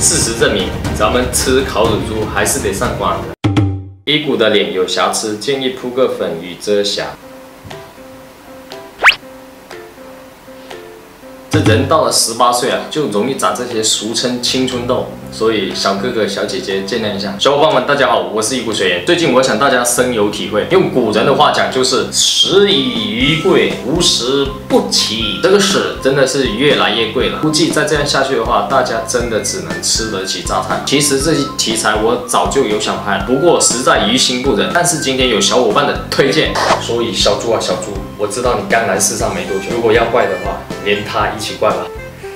事实证明，咱们吃烤乳猪还是得上光的。一股的脸有瑕疵，建议铺个粉与遮瑕。这人到了十八岁啊，就容易长这些俗称青春痘，所以小哥哥小姐姐见谅一下。小伙伴们，大家好，我是一股水源。最近我想大家深有体会，用古人的话讲就是“食以鱼贵，无食不起”。这个屎真的是越来越贵了，估计再这样下去的话，大家真的只能吃得起榨菜。其实这些题材我早就有想拍，不过实在于心不忍。但是今天有小伙伴的推荐，所以小猪啊小猪，我知道你刚来世上没多久，如果要怪的话。连他一起怪吧。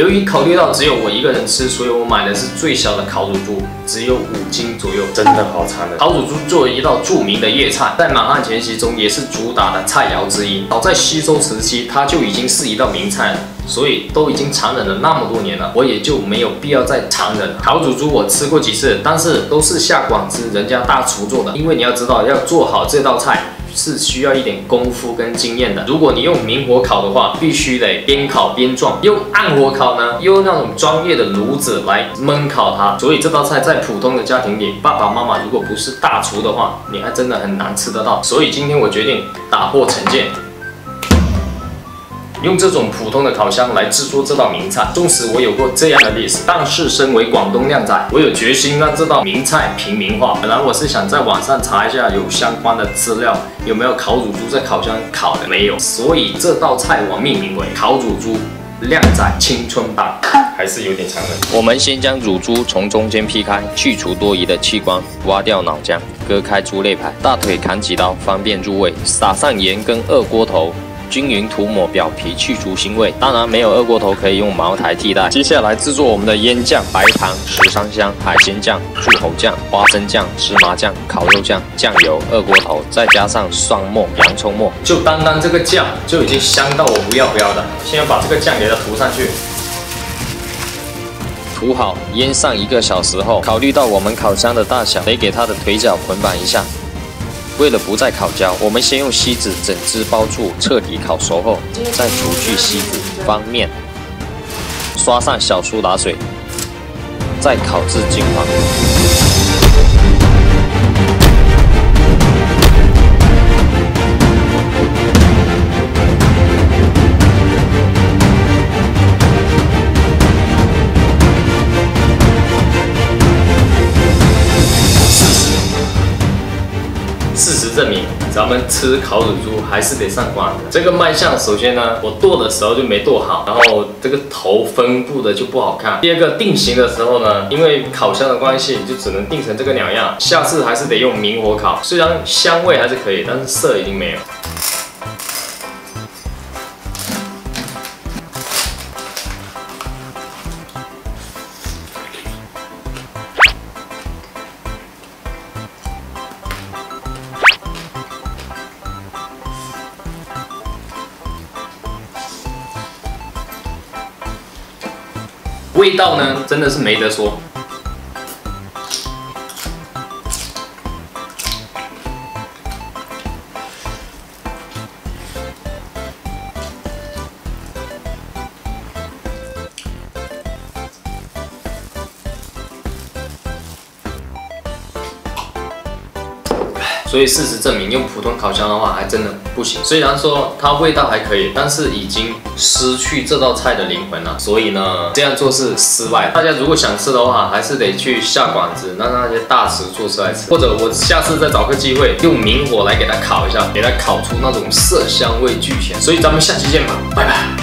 由于考虑到只有我一个人吃，所以我买的是最小的烤乳猪，只有五斤左右，真的好残忍。烤乳猪作为一道著名的粤菜，在满汉全席中也是主打的菜肴之一。早在西周时期，它就已经是一道名菜了。所以都已经残忍了那么多年了，我也就没有必要再残忍。烤乳猪我吃过几次，但是都是下馆子人家大厨做的，因为你要知道，要做好这道菜。是需要一点功夫跟经验的。如果你用明火烤的话，必须得边烤边撞；用暗火烤呢，用那种专业的炉子来焖烤它。所以这道菜在普通的家庭里，爸爸妈妈如果不是大厨的话，你还真的很难吃得到。所以今天我决定打破成见。用这种普通的烤箱来制作这道名菜，纵使我有过这样的历史，但是身为广东靓仔，我有决心让这道名菜平民化。本来我是想在网上查一下有相关的资料，有没有烤乳猪在烤箱烤的，没有，所以这道菜我命名为烤乳猪靓仔青春版，还是有点残忍。我们先将乳猪从中间劈开，去除多余的器官，挖掉脑浆，割开猪肋排，大腿砍几刀，方便入味，撒上盐跟二锅头。均匀涂抹表皮，去除腥味。当然，没有二锅头可以用茅台替代。接下来制作我们的腌酱：白糖、十三香、海鲜酱、柱侯酱、花生酱、芝麻酱、烤肉酱、酱油、二锅头，再加上蒜末、洋葱末。就单单这个酱就已经香到我不要不要的。先要把这个酱给它涂上去，涂好，腌上一个小时后，考虑到我们烤箱的大小，得给它的腿脚捆绑一下。为了不再烤焦，我们先用锡纸整只包住，彻底烤熟后，再除去锡纸，翻面，刷上小苏打水，再烤至金黄。证明，咱们吃烤乳猪还是得上光的。这个卖相，首先呢，我剁的时候就没剁好，然后这个头分布的就不好看。第二个定型的时候呢，因为烤箱的关系，就只能定成这个鸟样。下次还是得用明火烤，虽然香味还是可以，但是色已经没有。味道呢，真的是没得说。所以事实证明，用普通烤箱的话还真的不行。虽然说它味道还可以，但是已经失去这道菜的灵魂了。所以呢，这样做是失败。大家如果想吃的话，还是得去下馆子，让那些大师做出来吃。或者我下次再找个机会，用明火来给它烤一下，给它烤出那种色香味俱全。所以咱们下期见吧，拜拜。